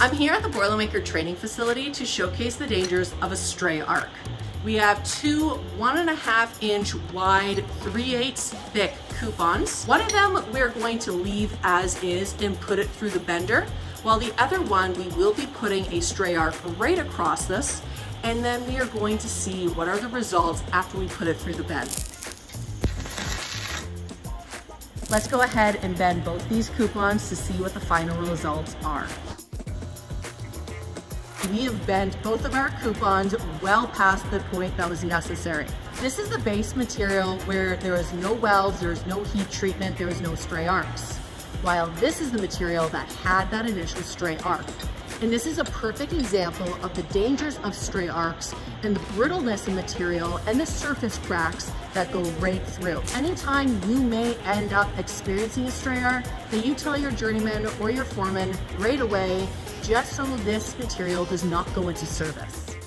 I'm here at the Boilermaker training facility to showcase the dangers of a stray arc. We have two one and a half inch wide, 3 eighths thick coupons. One of them we're going to leave as is and put it through the bender, while the other one we will be putting a stray arc right across this, and then we are going to see what are the results after we put it through the bend. Let's go ahead and bend both these coupons to see what the final results are we have bent both of our coupons well past the point that was necessary. This is the base material where there is no welds, there is no heat treatment, there is no stray arcs. While this is the material that had that initial stray arc. And this is a perfect example of the dangers of stray arcs and the brittleness of material and the surface cracks that go right through. Anytime you may end up experiencing a stray arc, that you tell your journeyman or your foreman right away just so this material does not go into service.